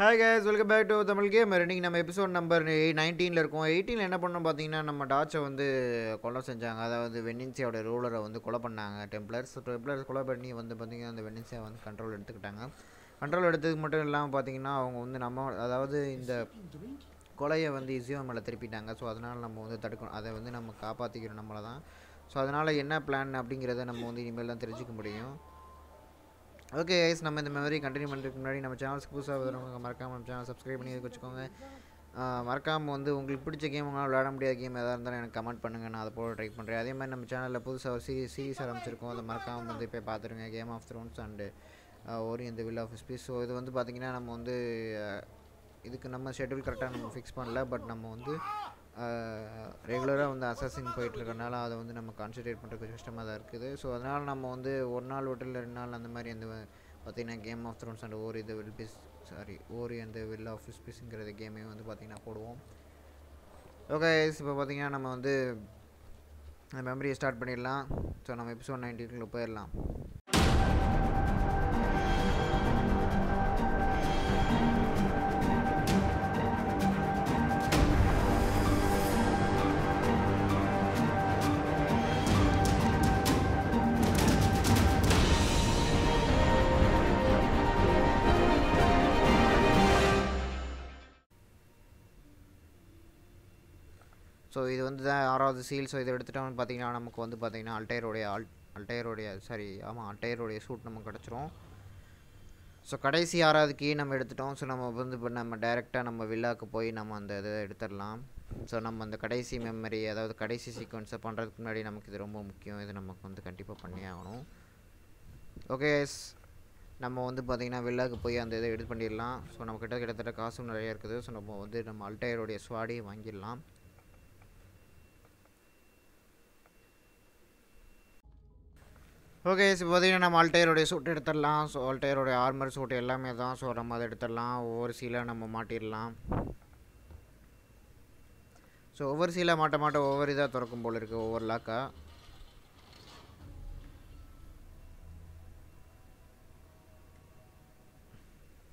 Hi guys welcome back to Tamil game இன்றைக்கி நம்ம episode number நைன்டீனில் இருக்கோம். எயிட்டீனில் என்ன பண்ணோம் பார்த்தீங்கன்னா நம்ம டாச்சை வந்து கொலை செஞ்சாங்க. அதாவது வென்னின்சியோட ரூலரை வந்து கொலை பண்ணாங்க. டெம்ப்ளர்ஸ் டெம்ப்ளர்ஸ் கொலை பண்ணி வந்து பார்த்தீங்கன்னா அந்த வென்னின்சியை வந்து கண்ட்ரோல் எடுத்துக்கிட்டாங்க. கண்ட்ரோல் எடுத்ததுக்கு மட்டும் இல்லாமல் பார்த்தீங்கன்னா அவங்க வந்து நம்ம அதாவது இந்த கொலையை வந்து இசியோ மேலே திருப்பிட்டாங்க. ஸோ அதனால் நம்ம வந்து தடுக்கணும். அதை வந்து நம்ம காப்பாற்றிக்கிறோம் நம்மளை தான் ஸோ அதனால் என்ன பிளான் அப்படிங்கிறத நம்ம வந்து இனிமேல் தான் தெரிஞ்சுக்க முடியும். ஓகே ஐஸ் நம்ம இந்த மெமரி கண்டினியூ பண்ணுறதுக்கு முன்னாடி நம்ம சேனல்ஸ்க்கு புதுசாக வரவங்க மறக்காமல் நம்ம சேனல் சப்ஸ்கிரைப் பண்ணி வச்சுக்கோங்க. மறக்காமல் வந்து உங்களுக்கு பிடிச்ச கேம் உங்களால் விளையாட முடியாத கேம் எதாக இருந்தாலும் எனக்கு கமெண்ட் பண்ணுங்கள் நான் அதை போல் ட்ரை பண்ணுறேன் அதே மாதிரி நம்ம சேனலில் புதுசாக ஒரு சீரி சீரீஸ் ஆரம்பிச்சிருக்கோம். அதை மறக்காமல் வந்து போய் பார்த்துருங்க Game of Thrones and Ori இந்த வில் ஆஃப் ஸ்பீஸ் ஸோ இது வந்து பார்த்திங்கன்னா நம்ம வந்து இதுக்கு நம்ம ஷெட்யூல் கரெக்டாக நம்ம ஃபிக்ஸ் பண்ணல. பட் நம்ம வந்து ரெகுலராக வந்து அசஸிங் போயிட்டுருக்கனால அதை வந்து நம்ம கான்சன்ட்ரேட் பண்ணுறதுக்கு கஷ்டமாக தான் இருக்குது. ஸோ அதனால் நம்ம வந்து ஒரு நாள் விட்டு இல்லை ரெண்டு நாள் அந்த மாதிரி அந்த பார்த்திங்கன்னா Game of Thrones and Ori the Will பிஸ் சாரி ஓரி அந்த வில் ஆஃப் ஸ்பீஸுங்கிறது கேமையும் வந்து பார்த்திங்கன்னா போடுவோம். ஓகே இப்போ பார்த்திங்கன்னா நம்ம வந்து மெமரியை ஸ்டார்ட் பண்ணிடலாம். ஸோ நம்ம எபிசோட் நைன்டீனுக்குள்ளே போயிடலாம். ஸோ இது வந்து தான் ஆறாவது சீல் ஸோ இதை எடுத்துட்டோம்னு பார்த்தீங்கன்னா நமக்கு வந்து பார்த்தீங்கன்னா அல்டையருடைய அல் அல்டையருடைய சாரி ஆமாம் அல்டையருடைய சூட் நமக்கு கிடச்சிரும். ஸோ கடைசி ஆறாவது கீ நம்ம எடுத்துட்டோம். ஸோ நம்ம வந்து இப்போ நம்ம டைரெக்டாக நம்ம வில்லாவுக்கு போய் நம்ம அந்த இதை எடுத்துடலாம். ஸோ நம்ம அந்த கடைசி மெமரி அதாவது கடைசி சீக்வன்ஸை பண்ணுறதுக்கு முன்னாடி நமக்கு இது ரொம்ப முக்கியம். இது நமக்கு வந்து கண்டிப்பாக பண்ணி ஆகணும். ஓகே நம்ம வந்து பார்த்திங்கன்னா வில்லாவுக்கு போய் அந்த இதை எடுத்து பண்ணிடலாம். ஸோ நம்ம கிட்ட கிட்டத்தட்ட காசும் நிறைய இருக்குது. ஸோ நம்ம வந்து நம்ம அல்டையருடைய ஸ்வாடியை வாங்கிடலாம். ஓகே இப்போ பார்த்தீங்கன்னா நம்ம அல்டையருடைய சூட் எடுத்துடலாம். ஸோ அல்டையருடைய ஆர்மர் சூட் எல்லாமே தான். ஸோ நம்ம அதை எடுத்துடலாம். ஒவ்வொரு சீலாக நம்ம மாட்டிடலாம். ஸோ ஒவ்வொரு சீலாக மாட்ட மாட்ட ஒவ்வொரு இதாக திறக்கும் போல் இருக்குது ஒவ்வொரு லாக்காக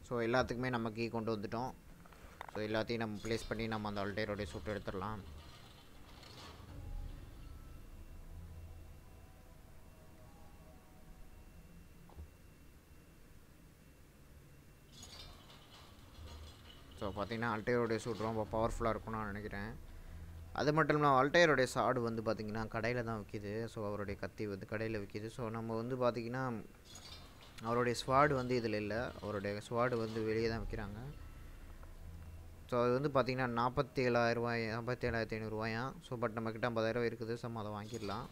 ஸோ எல்லாத்துக்குமே நம்ம கீ கொண்டு வந்துட்டோம். ஸோ எல்லாத்தையும் நம்ம ப்ளேஸ் பண்ணி நம்ம அந்த அல்டையருடைய சூட் எடுத்துடலாம். ஸோ பார்த்தீங்கன்னா அல்டையருடைய சூட் ரொம்ப பவர்ஃபுல்லாக இருக்கும்னு நான் நினைக்கிறேன். அது மட்டும் இல்லாமல் அல்டையருடைய சாடு வந்து பார்த்திங்கன்னா கடையில் தான் விற்கிது ஸோ அவருடைய கத்தி வந்து கடையில் விற்கிது ஸோ நம்ம வந்து பார்த்திங்கன்னா அவருடைய ஸ்வாடு வந்து இதில் இல்லை. அவருடைய ஸ்வாடு வந்து வெளியே தான் விற்கிறாங்க ஸோ அது வந்து பார்த்திங்கன்னா நாற்பத்தி ஏழாயிரரூவாய் நாற்பத்தி ஏழாயிரத்தி ஐநூறுரூவாயா ஸோ பட் நம்மக்கிட்ட ஐம்பதாயிரம் இருக்குது. ஸோ அதை வாங்கிடலாம்.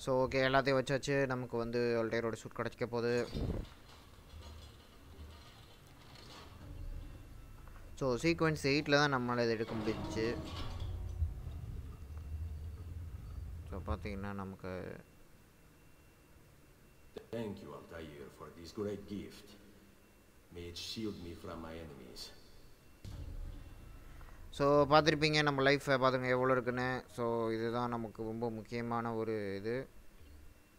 ஸோ ஓகே எல்லாத்தையும் வச்சாச்சு நமக்கு வந்து அல்டையரோட சூட் கிடச்சிக்க போகுது ஸோ சீக்வன்ஸ் எயிட்டில் தான் நம்மளால் இது எடுக்க முடிஞ்சிச்சு ஸோ பார்த்தீங்கன்னா நமக்கு Thank you, Altair, for this great gift. May it shield me from my enemies. So பார்த்துருப்பீங்க நம்ம லைஃப்பை பார்த்துங்க எவ்வளோ இருக்குன்னு. ஸோ இதுதான் நமக்கு ரொம்ப முக்கியமான ஒரு இது.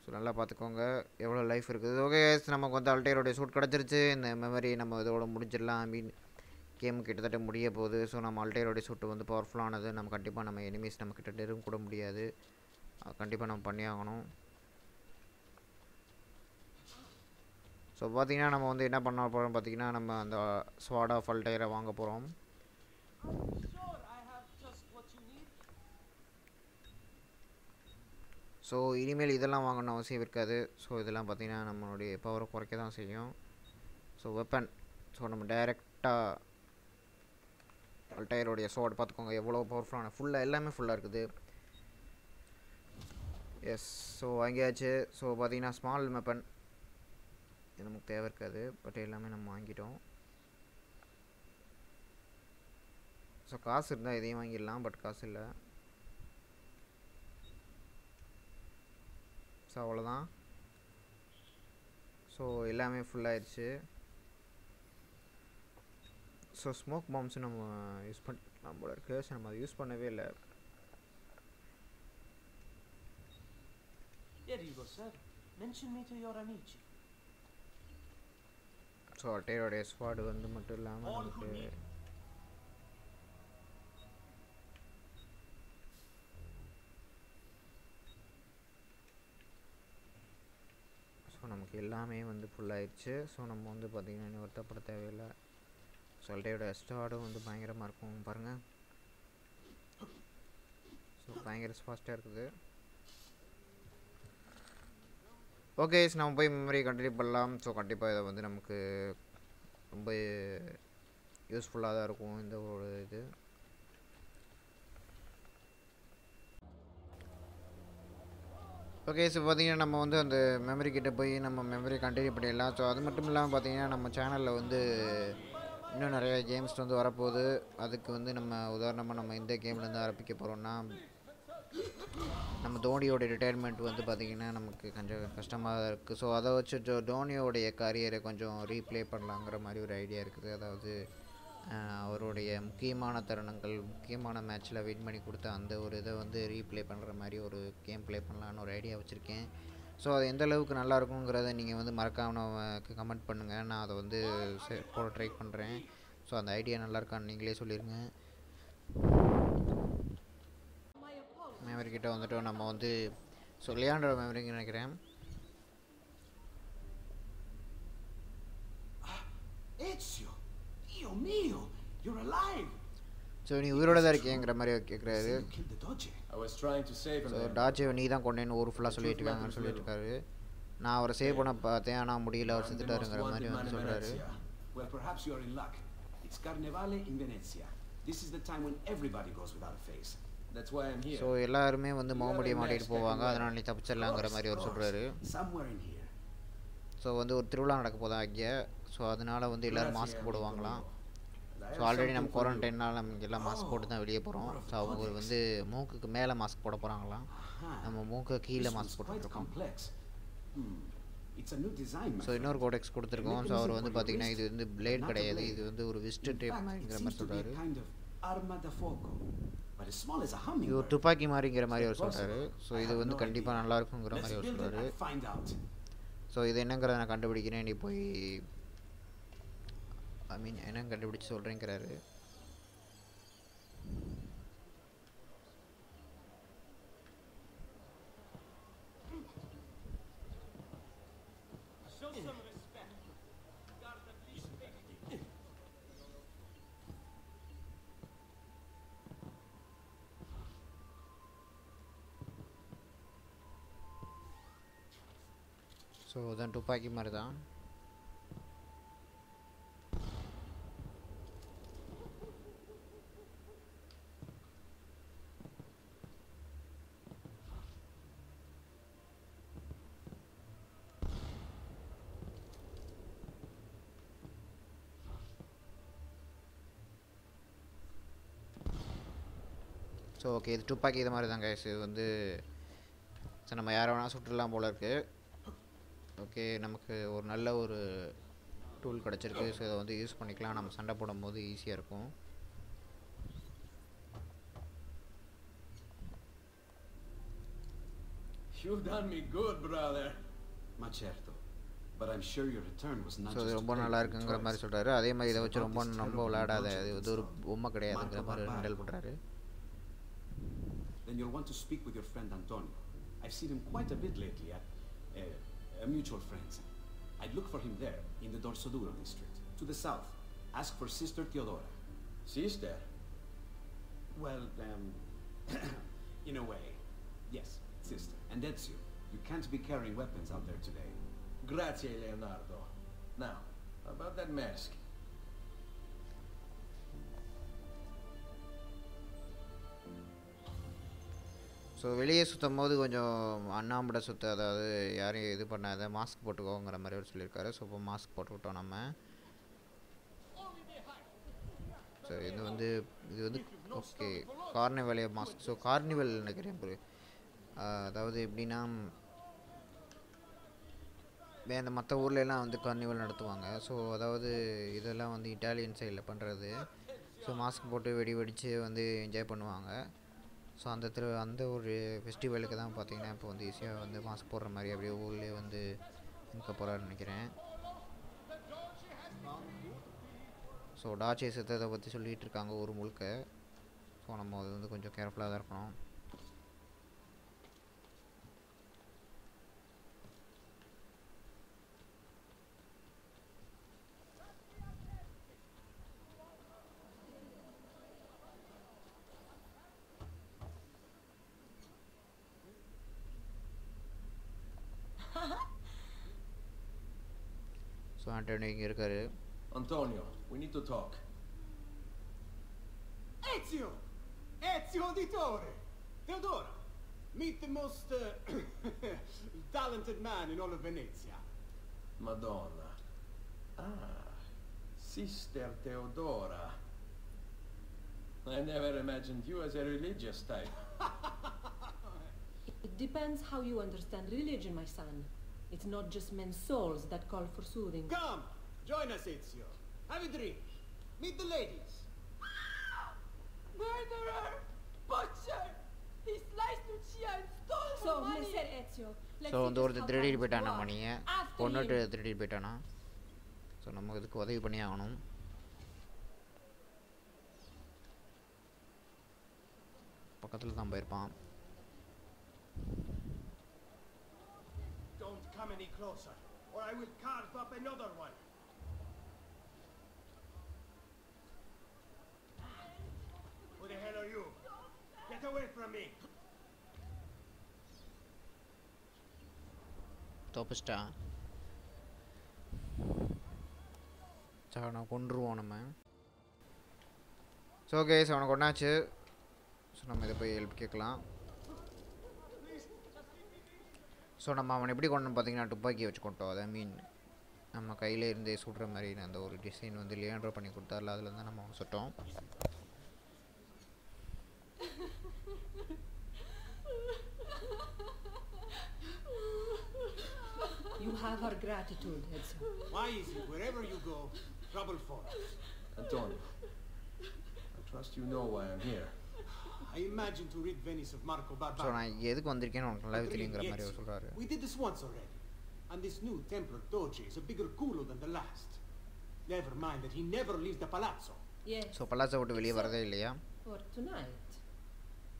ஸோ நல்லா பார்த்துக்கோங்க எவ்வளோ லைஃப் இருக்குது. ஓகே நமக்கு வந்து அல்டையருடைய சூட் கிடச்சிருச்சு. இந்த மெமரி நம்ம இதோட முடிஞ்சிடலாம். ஐ மீன் கேம் கிட்டத்தட்ட முடிய போகுது. ஸோ நம்ம அல்டையருடைய சூட்டு வந்து பவர்ஃபுல்லானது நம்ம கண்டிப்பாக நம்ம எனிமீஸ் நம்ம கிட்ட நெருங்க கூட முடியாது. கண்டிப்பாக நம்ம பண்ணி ஆகணும். ஸோ பார்த்திங்கன்னா நம்ம வந்து என்ன பண்ண போகிறோம் பார்த்தீங்கன்னா நம்ம அந்த ஸ்வாட் ஆஃப் அல்டையரை வாங்க போகிறோம் ஸோ இனிமேல் இதெல்லாம் வாங்கணும் அவசியம் இருக்காது. ஸோ இதெல்லாம் பார்த்திங்கன்னா நம்மளுடைய பவரை குறைக்க தான் செய்யும். ஸோ வெப்பன் ஸோ நம்ம டைரெக்டாக அல்டையருடைய சோட் பார்த்துக்கோங்க. எவ்வளோ பவர்ஃபுல்லான ஃபுல்லாக எல்லாமே ஃபுல்லாக இருக்குது. எஸ் ஸோ வாங்கியாச்சு. ஸோ பார்த்தீங்கன்னா ஸ்மால் வெப்பன் இது நமக்கு தேவை இருக்காது. பட் எல்லாமே நம்ம வாங்கிட்டோம். ஸோ காசு இருந்தால் இதையும் வாங்கிடலாம் பட் காசு இல்லை. ஸோ அவ்வளோதான் ஸோ எல்லாமே ஃபுல்லாகிடுச்சு ஸோ ஸ்மோக் பாம்ஸ் நம்ம யூஸ் பண்ணலாம் போல இருக்கு. ஸோ நம்ம அதை யூஸ் பண்ணவே இல்லை. ஸோ அட்டையோடைய ஸ்குவாடு வந்து மட்டும் இல்லாமல் நமக்கு நமக்கு எல்லாமே வந்து ஃபுல்லாகிடுச்சு ஸோ நம்ம வந்து பார்த்திங்கன்னா இன்னும் வருத்தப்பட தேவையில்லை. ஸோ அல்டையோட வந்து பயங்கரமாக இருக்கும். பாருங்கள் ஸோ பயங்கர ஃபாஸ்ட்டாக இருக்குது. ஓகே நம்ம போய் மெமரி கண்டினியூ பண்ணலாம். ஸோ கண்டிப்பாக இதை வந்து நமக்கு ரொம்ப யூஸ்ஃபுல்லாக தான் இருக்கும். இந்த ஒரு இது. ஓகே ஸோ பார்த்தீங்கன்னா நம்ம வந்து அந்த மெமரி கிட்டே போய் நம்ம மெமரி கண்டினியூ பண்ணிடலாம். ஸோ அது மட்டும் இல்லாமல் பார்த்தீங்கன்னா நம்ம சேனலில் வந்து இன்னும் நிறைய கேம்ஸ் வந்து வரப்போகுது. அதுக்கு வந்து நம்ம உதாரணமாக நம்ம இந்த கேம்லேருந்து ஆரம்பிக்க போகிறோம்னா நம்ம தோனியோட ரிட்டையர்மெண்ட் வந்து பார்த்திங்கன்னா நமக்கு கொஞ்சம் கஷ்டமாக தான் இருக்குது ஸோ அதை வச்சு ஜோ தோனியோடைய கரியரை கொஞ்சம் ரீப்ளே பண்ணலாங்கிற மாதிரி ஒரு ஐடியா இருக்குது. அதாவது அவருடைய முக்கியமான தருணங்கள் முக்கியமான மேட்ச்சில் வின் பண்ணி கொடுத்த அந்த ஒரு இதை வந்து ரீப்ளே பண்ணுற மாதிரி ஒரு கேம் ப்ளே பண்ணலான்னு ஒரு ஐடியா வச்சுருக்கேன். ஸோ அது எந்த அளவுக்கு நல்லா இருக்குங்கிறத நீங்கள் வந்து மறக்காமல் கமெண்ட் பண்ணுங்கள் நான் அதை வந்து செ- போட ட்ரை பண்ணுறேன் ஸோ அந்த ஐடியா நல்லா இருக்கான்னு நீங்களே சொல்லிடுங்க மெமரிக்கிட்ட வந்துட்டு நம்ம வந்து ஸோ லியாண்டோ மெமரிங்க நினைக்கிறேன். Ah, Ezio! Dio mio! You're alive! So நீ உயிரோட தான் இருக்கேங்கிற மாதிரி கேட்குறாரு. ஸோ. டாச்சே நீ தான் கொண்டேன்னு ஊர் ஃபுல்லாக சொல்லிட்டு இருக்காங்கன்னு சொல்லிட்டு இருக்காரு நான் அவரை சேவ் பண்ண பார்த்தேன் ஆனால் முடியல அவர் செத்துட்டாருங்கிற மாதிரி வந்து சொல்கிறாரு. Well, perhaps you are in luck. It's Carnevale in Venezia. This is the time when everybody goes without a face. That's why I'm here. So எல்லாருமே வந்து முகமுடியை மாட்டிட்டு போவாங்க அதனால் நீ தப்பிச்சிடலாங்கிற Of மாதிரி அவர் சொல்கிறாரு Somewhere in here. ஸோ வந்து ஒரு திருவிழா நடக்க போதா இங்கே? ஸோ அதனால வந்து எல்லோரும் மாஸ்க் போடுவாங்களாம். ஸோ ஆல்ரெடி நம்ம குவாரண்டைனால் நமக்கு எல்லாம் மாஸ்க் போட்டு தான் வெளியே போகிறோம் ஸோ அவங்க வந்து மூக்குக்கு மேலே மாஸ்க் போட போகிறாங்களாம். நம்ம மூக்கு கீழே மாஸ்க் போட்டுருக்கோம் ஸோ இன்னொரு. கோடெக்ஸ் கொடுத்துருக்கோம். ஸோ அவர் வந்து பார்த்தீங்கன்னா இது வந்து பிளேட் கிடையாது. இது வந்து ஒரு விஸ்ட் In டேப் fact, it மாதிரிங்கிற seems மாதிரி சொல்கிறாரு இது ஒரு. துப்பாக்கி மாதிரிங்கிற மாதிரி அவர் சொல்கிறாரு ஸோ இது வந்து கண்டிப்பாக நல்லா இருக்குங்கிற மாதிரி அவர் சொல்கிறாரு. ஸோ இது என்னங்கிறத நான் கண்டுபிடிக்கிறேன். நீ போய் ஐ மீன் என்னங்க கண்டுபிடிச்சி சொல்கிறேங்கிறாரு ஸோ அதான் துப்பாக்கி மாதிரி தான். ஸோ ஓகே இது துப்பாக்கி இது மாதிரி தான் கேஸ் இது வந்து ஸோ நம்ம யாரை வேணால் சுட்டுலாம் போல இருக்குது ஓகே நமக்கு ஒரு நல்ல ஒரு டூல் கிடச்சிருக்கு ஸோ இதை வந்து யூஸ் பண்ணிக்கலாம் நம்ம சண்டை போடும்போது ஈஸியாக இருக்கும் You've done me good, brother. Ma certo. But I'm sure your return was not so just to ரொம்ப நல்லா இருக்குங்கிற. மாதிரி சொல்கிறாரு அதே மாதிரி இதை வச்சு ரொம்ப ரொம்ப விளையாடாத இது வந்து ஒரு பொம்மை கிடையாதுங்கிற மாதிரி. ஹேண்டில் பண்ணுறாரு Then you'll want to speak with your friend Antonio. I've seen him quite a bit lately at uh, a mutual friend's. I'd look for him there, in the Dorsoduro district. To the south. Ask for Sister Theodora. Sister. Well, um, in a way. Yes, sister. And Ezio, you can't be carrying weapons out there today. Grazie, Leonardo. Now, about that mask. So வெளியே சுற்றும் போது கொஞ்சம் அண்ணாம்பட சுற்ற அதாவது யாரையும் இது பண்ணாத mask போட்டுக்கோங்கிற மாதிரி அவர் சொல்லியிருக்காரு. ஸோ இப்போ மாஸ்க் போட்டுக்கிட்டோம் நம்ம. ஸோ இது வந்து இது வந்து okay carnival mask so carnival நினைக்கிறேன் ஒரு அதாவது எப்படின்னா வே அந்த மற்ற ஊர்லெலாம் வந்து கார்னிவல் நடத்துவாங்க. ஸோ அதாவது இதெல்லாம் வந்து இட்டாலியன் சைடில் பண்ணுறது ஸோ மாஸ்க் போட்டு வெடி வெடித்து வந்து என்ஜாய் பண்ணுவாங்க. ஸோ அந்த திரு அந்த ஒரு ஃபெஸ்டிவலுக்கு தான் பார்த்தீங்கன்னா இப்போ வந்து ஈஸியாக வந்து மாஸ்க் போடுற மாதிரி அப்படியே ஊர்லேயே வந்து இருக்க போகிறாருன்னு நினைக்கிறேன். ஸோ டாச்சே செத்ததை பற்றி சொல்லிகிட்டு இருக்காங்க ஊர் முழுக்க. ஸோ நம்ம அது வந்து கொஞ்சம் கேர்ஃபுல்லாக தான் இருக்கணும். ஸோ ஆண்டனி இங்கே இருக்காரு Antonio, we need to talk. Ezio! Ezio Auditore! Teodora! Meet the most uh, talented man in all of Venezia. Madonna. Ah, Sister Theodora. I never imagined you as a religious type. It depends how you understand religion, my son. It's not just men's souls that call for soothing. Come, join us, Ezio. Have a drink. Meet the ladies. Murderer! Butcher! He sliced Lucia and stole So, her money! Messer Ezio, let's see வந்து just ஒருத்தர் how திருடிட்டு போயிட்டானா. மணியை After பொண்ணுட்டு him. திருடிட்டு போயிட்டானா so நம்ம இதுக்கு உதவி பண்ணி ஆகணும் பக்கத்தில் தான் போயிருப்பான் come any closer, or I will carve up another one. Who the hell are you? Get away from me! தோப்பிச்சிட்டான் so அவனை கொண்டுருவோம் நம்ம ஸோ ஓகே ஸோ அவனை கொண்டாச்சு ஸோ நம்ம இதை போய் ஹெல்ப் கேட்கலாம் ஸோ நம்ம அவனை எப்படி கொண்டு பார்த்தீங்கன்னா துப்பாக்கி வச்சு கொண்டோம் அதை மீன் நம்ம கையில் இருந்தே சுடுற மாதிரி அந்த ஒரு டிசைன் வந்து லியாண்ட்ரோ பண்ணி கொடுத்தாருல அதில் தான் நம்ம அவனை சுட்டோம் You have our gratitude, Ezio. Why is it wherever you go, trouble follows? Antonio, I trust you know why I'm here. I imagine to rid Venice of Marco so Barbaro. நான் இங்க எதுக்கு வந்திருக்கேன்னு உனக்கு நல்லாவே But தெரியுங்கிற really, மாதிரி அவர் Ezio, சொல்கிறாரு We did this once already. And this new Templar Doge is a bigger culo than the last. Never mind that he never leaves the palazzo. Yes, so பல்லாசை விட்டு வெளியே வரதே இல்லையா for tonight.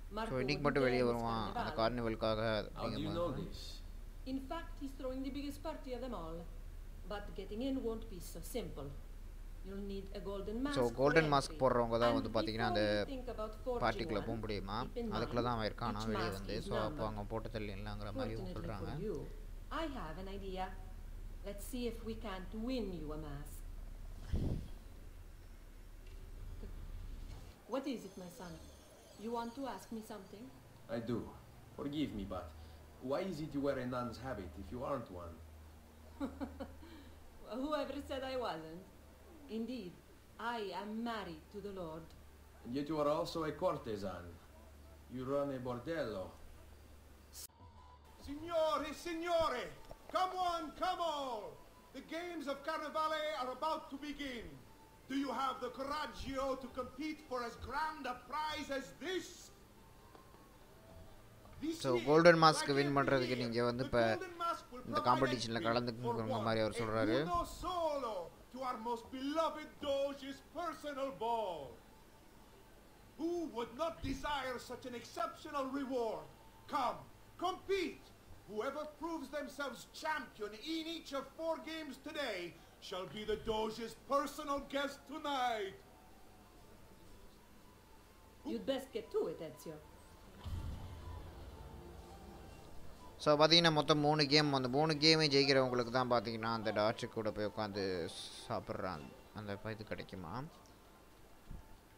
ஸோ Marco இன்னைக்கு wouldn't மட்டும் வெளியே dare miss வருவான் அந்த Carnival. கார்னிவலுக்காக How do you know this? In fact, he's throwing the biggest party of them all. But getting in won't be so simple. So for golden mask entry. போடுறவங்க தான் And வந்து பார்த்தீங்கன்னா அந்த before you think about forging பார்ட்டிக்குள்ளே one, போக முடியுமா keep in அதுக்குள்ளே தான் அவன் mind, இருக்கானா each வெளியே mask வந்து is ஸோ அப்போ numbered. அங்கே போட்டு தள்ளிடலாங்கிற மாதிரி Fortunately சொல்கிறாங்க for you, I have an idea. Let's see if we can't win you a mask. What is it, my son? You want to ask me something? I do. Forgive me, but why is it you wear a nun's habit if you aren't one? Whoever said I wasn't? Indeed, I am married to the Lord. And yet you are also a courtesan. You run a bordello. Signore, signore! Come on, come on! The games of Carnivale are about to begin. Do you have the coraggio to compete for as grand a prize as this? This so year, golden mask like win every பண்ணுறதுக்கு year, நீங்கள் வந்து the இப்போ Golden Mask will இந்த provide காம்படிஷனில் entry கலந்துக்குங்கிற for மாதிரி அவர் one, a சொல்கிறாரு uno solo to our most beloved Doge's personal ball. Who would not desire such an exceptional reward? Come, compete! Whoever proves themselves champion in each of four games today shall be the Doge's personal guest tonight. You'd best get to it, Ezio. So பார்த்தீங்கன்னா மொத்தம் மூணு game அந்த மூணு கேமே ஜெயிக்கிறவங்களுக்கு தான் பார்த்தீங்கன்னா அந்த டாச்சு கூட போய் உட்காந்து சாப்பிட்றாங்க. அந்த ப- இது கிடைக்குமா?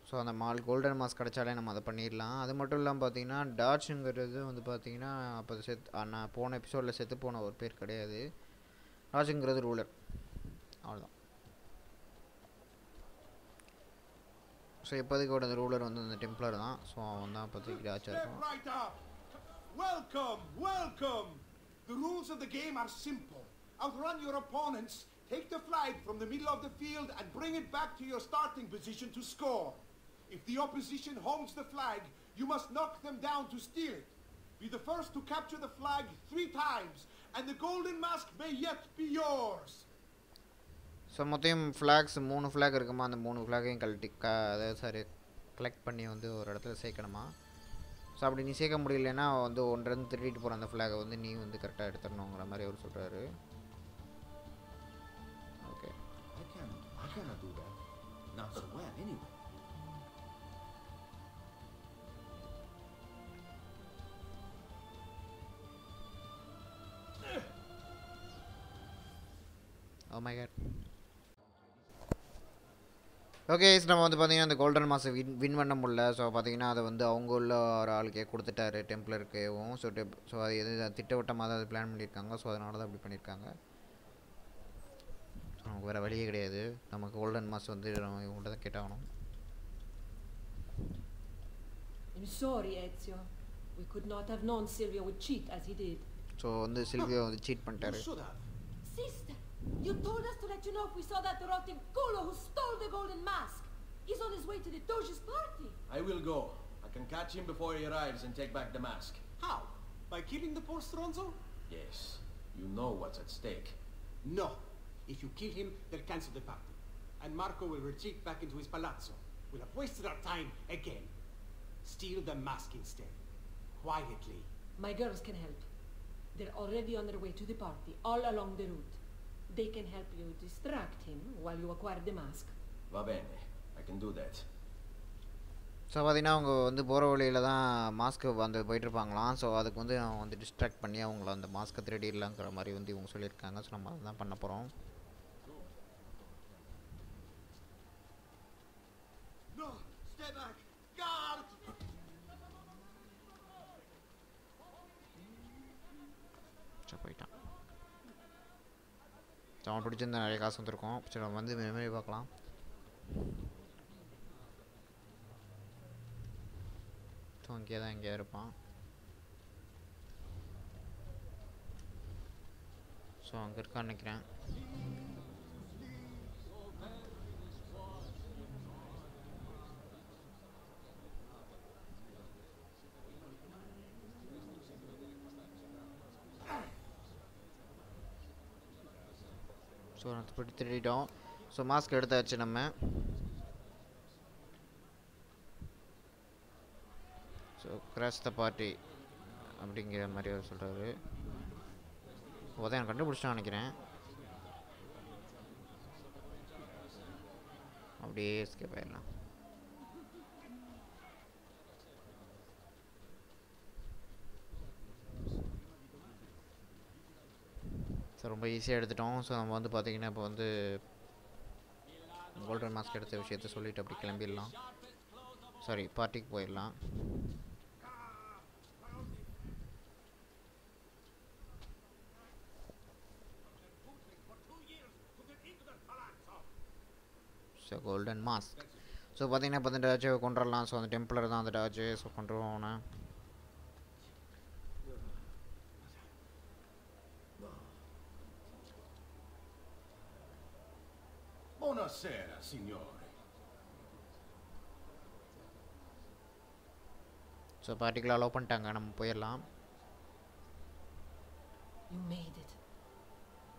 ஸோ அந்த மால் கோல்டன் மாஸ்க் கிடைச்சாலே நம்ம அதை பண்ணிடலாம். அது மட்டும் இல்லாமல் பார்த்தீங்கன்னா டார்ச்சுங்கிறது வந்து பார்த்தீங்கன்னா அப்போ செத் நான் போன எபிசோடில் செத்து போன ஒரு பேர் கிடையாது. டாட்ஸுங்கிறது ரூலர் அவ்வளோதான் ஸோ இப்போதைக்கு அந்த ரூலர் வந்து அந்த டெம்ப்ளர் தான். ஸோ அவன் தான் இப்போதைக்கு டார்ச்சாக இருக்கும். Welcome, welcome. The rules of the game are simple. Outrun your opponents, take the flag from the middle of the field and bring it back to your starting position to score. If the opposition holds the flag, You must knock them down to steal it. Be the first to capture the flag three times, and the golden mask may yet be yours. So மொத்தம் flax மூணு flag இருக்குமா அந்த மூணு ஃப்ளாகையும் கழட்டி க அதாவது sorry collect பண்ணி வந்து ஒரு இடத்துல சேர்க்கணுமா ஸோ அப்படி நீ சேர்க்க முடியலன்னா வந்து ஒன்றிருந்து திருடிட்டு போகிற அந்த ஃப்ளாகை வந்து நீ வந்து கரெக்டாக எடுத்துடணுங்கிற மாதிரி அவர் சொல்கிறாரு okay I can't. I okay நம்ம வந்து பார்த்தீங்கன்னா அந்த கோல்டன் மாஸை வின் வின் பண்ண முடியல. ஸோ பார்த்தீங்கன்னா அதை வந்து அவங்க உள்ள ஒரு ஆளுக்கே கொடுத்துட்டாரு டெம்ப்ளருக்கேவும் ஸோ டெப் ஸோ அது எது திட்டவட்டமாக தான் அது பிளான் பண்ணியிருக்காங்க. ஸோ அதனால தான் அப்படி பண்ணியிருக்காங்க. நமக்கு வேறு வழியே கிடையாது. நமக்கு கோல்டன் மாஸ் வந்து நம்ம இவங்கள்ட்ட தான் கேட்டாகணும். I'm sorry, Ezio. We could not have known Silvio would cheat as he did. So வந்து சில்வியோ வந்து சீட் பண்ணிட்டாரு. Sister, you told us to let you know if we saw that rotten culo who stole the golden mask. He's on his way to the Doge's party. I will go. I can catch him before he arrives and take back the mask. How? By killing the poor Stronzo? Yes. You know what's at stake. No. If you kill him, they'll cancel the party. And Marco will retreat back into his palazzo. We'll have wasted our time again. Steal the mask instead. Quietly. My girls can help. They're already on their way to the party, all along the route. They can help you distract him while you acquire the mask. Va bene. I can do that. So பார்த்தீங்கன்னா அவங்க வந்து போகிற வழியில் தான் mask வந்து போயிட்டுருப்பாங்களாம் so அதுக்கு வந்து அவன் வந்து டிஸ்ட்ராக்ட் பண்ணி அவங்கள அந்த மாஸ்க்கை திருடிடலாங்கிற மாதிரி வந்து இவங்க சொல்லியிருக்காங்க ஸோ நம்ம அதை தான் பண்ண போகிறோம் No, stay back. ஸோ அவன் பிடிச்சிருந்தா நிறைய காசு வந்திருக்கும். சரி நம்ம வந்து மெமரி பார்க்கலாம். ஸோ இங்கே தான் எங்கேயா இருப்பான். ஸோ அங்கே இருக்கான்னு நினைக்கிறேன். ஸோ நான் திருடிட்டோம் ஸோ மாஸ்க் எடுத்தாச்சு நம்ம. ஸோ கிராஸ் த பார்ட்டி அப்படிங்கிற மாதிரி அவர் சொல்கிறாரு உதயம் கண்டுபிடிச்சிட்டான்னு நினைக்கிறேன். அப்படியே எஸ்கேப் ஆயிடலாம். ஸோ ரொம்ப ஈஸியாக எடுத்துட்டோம். ஸோ நம்ம வந்து பார்த்திங்கன்னா இப்போ வந்து கோல்டன் மாஸ்க் எடுத்த விஷயத்த சொல்லிவிட்டு அப்படி கிளம்பிடலாம். சாரி பார்ட்டிக்கு போயிடலாம். ஸோ கோல்டன் மாஸ்க் ஸோ பார்த்தீங்கன்னா இப்போ வந்து டாச்சு கொண்டுடலாம் ஸோ அந்த டெம்பிளர் தான் அந்த டாச்சு ஸோ கொண்டு அவனை signore. ஸோ பார்ட்டிக்குள்ள அலோவ் பண்ணிட்டாங்க நம்ம போயிடலாம் You made it.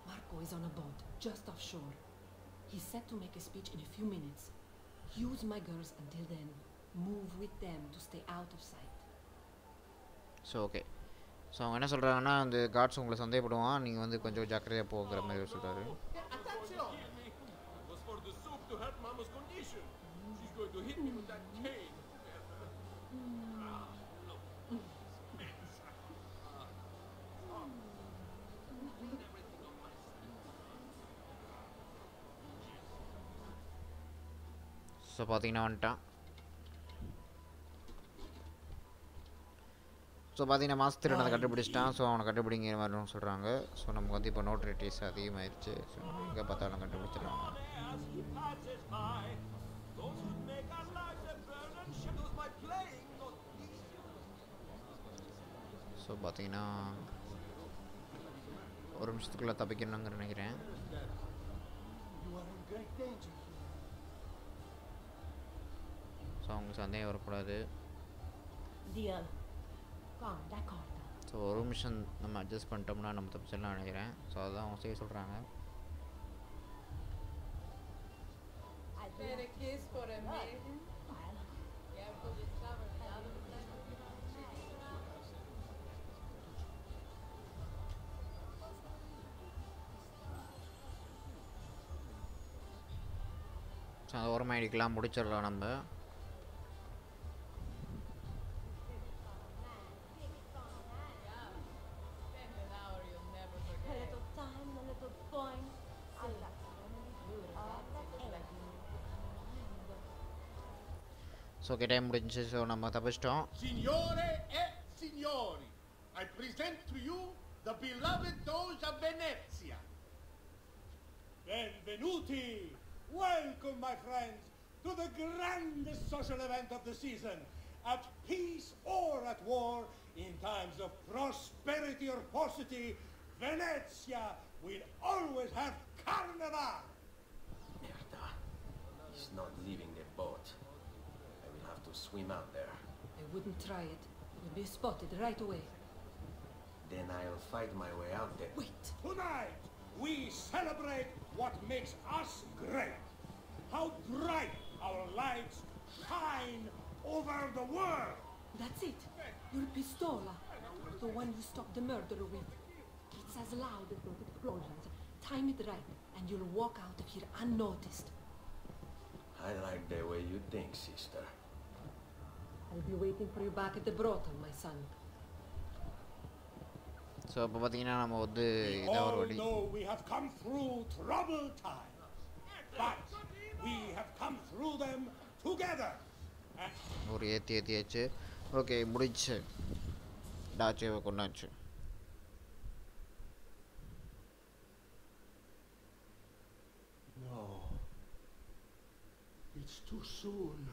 Marco is on a boat just offshore. He's set to make a speech in a few minutes. Use my girls until then. Move with them to stay out of sight. So okay so அவங்க என்ன சொல்கிறாங்கன்னா அந்த God's உங்களை சந்தேகப்படுவான் நீங்கள் வந்து கொஞ்சம் ஜாக்கிரதையாக போகிற மாதிரி சொல்கிறாரு to hit me with that cane. So பார்த்தீங்கன்னா வந்துட்டான். ஸோ பார்த்தீங்கன்னா மாதத்தில் அதை கண்டுபிடிச்சிட்டான். ஸோ அவனை கண்டுபிடிங்கிற மாதிரி சொல்கிறாங்க ஸோ நமக்கு வந்து இப்போ நோட்ரிட்டிஸ் அதிகமாகிடுச்சு ஸோ எங்கே பார்த்தாலும் கண்டுபிடிச்சிடலாம் ஸோ பார்த்தீங்கன்னா ஒரு நிமிஷத்துக்குள்ளே தப்பிக்கணுங்கிற நினைக்கிறேன். ஸோ அவங்க சந்தேகம் வரக்கூடாது. ஸோ ஒரு மிஷன் நம்ம அட்ஜஸ்ட் பண்ணிட்டோம்னா நம்ம தப்பிச்சிடலாம் நினைக்கிறேன் ஸோ அதான் அவங்க செய்ய சொல்கிறாங்க. Per a kiss for a maiden? So அந்த ஒரு மைடிக்கெலாம் முடிச்சிடலாம் நம்ம Spend an hour you'll never A forget. little time, a little point. Alla. So okay time முடிஞ்சு ஸோ நம்ம தப்பிச்சிட்டோம் Signore e signori, I present to you the beloved Doge of Venezia. Benvenuti! Welcome, my friends, to the grandest social event of the season. At peace or at war, in times of prosperity or paucity, Venezia will always have Carnival! Merda. He's not leaving the boat. I will have to swim out there. I wouldn't try it. You'll be spotted right away. Then I'll fight my way out there. Wait! Tonight, we celebrate what makes us great. How bright our lights shine over the world. That's it! Your pistola! The one you stopped the murderer with. It's as loud as those explosions. Time it right, and you'll walk out of here unnoticed. I like the way you think, sister. I'll be waiting for you back at the brothel, my son. So இப்போ பார்த்தீங்கன்னா நம்ம வந்து இதான் ஒரு வழி we have come through troubled times, but we have come through them together. ஒரு ஏற்றி ஏற்றியாச்சு ஓகே முடிச்சு டாச்சேவை கொண்டாச்சு No. It's too soon.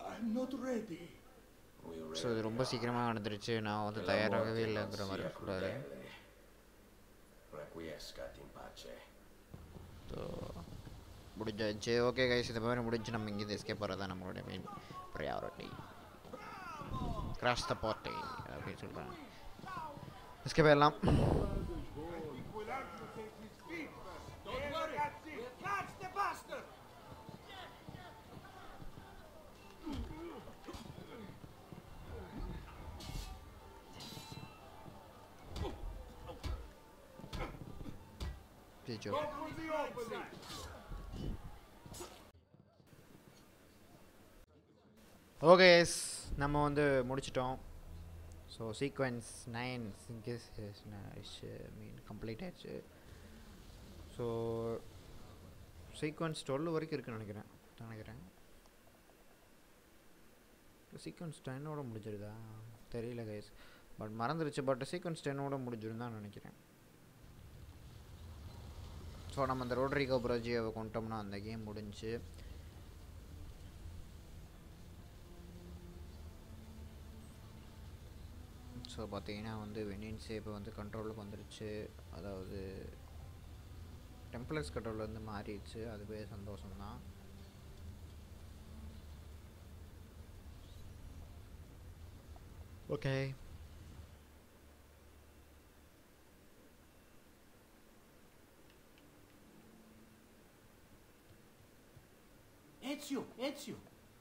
I'm not ready. So இது ரொம்ப சீக்கிரமாக நடந்துருச்சு. நான் வந்து தயாராகவே இல்லைங்கிற மாதிரி pace. ஸோ முடிஞ்சாச்சு. ஓகே கைஸ் இந்த மாதிரி முடிஞ்சு நம்ம இங்கேருந்து எஸ்கேப் தான் நம்மளுடைய main priority crash the party அப்படின்னு சொல்கிறாங்க எஸ்கேப் ஆயிடலாம் ஜெயிச்சோ for the opening. நம்ம வந்து முடிச்சிட்டோம். ஸோ சீக்வன்ஸ் நைன் சிங்கஸ் மீன் கம்ப்ளீட் ஆயிடுச்சு ஸோ சீக்வன்ஸ் டுவெல் வரைக்கும் இருக்குன்னு நினைக்கிறேன். நினைக்கிறேன். சீக்வன்ஸ் டென்னோட முடிஞ்சிருதா? தெரியல கைஸ் பட் மறந்துருச்சு பட் சீக்வன்ஸ் டென்னோட முடிஞ்சிருந்தான் நினைக்கிறேன். ஸோ நம்ம அந்த ரோட்ரிகோ ப்ரோஜியோவை கொண்டோம்னா அந்த கேம் முடிஞ்சு. ஸோ பார்த்தீங்கன்னா வந்து வெனின் இப்போ வந்து கண்ட்ரோலுக்கு வந்துருச்சு. அதாவது டெம்பிளர்ஸ் கண்ட்ரோல் வந்து மாறிடுச்சு. அதுவே சந்தோஷம்தான். Okay Ezio, Ezio,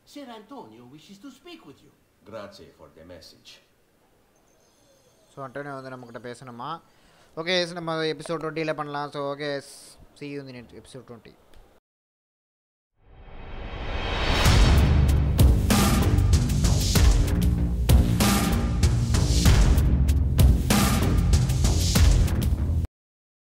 Ser Antonio wishes to speak with you. Grazie for the message. So Antonio வந்து நம்மக்கிட்ட பேசணுமா ஓகே நம்ம எபிசோட் டுவெண்ட்டியில் பண்ணலாம் ஸோ ஓகே சி யூ இந்த எபிசோட் டுவெண்ட்டி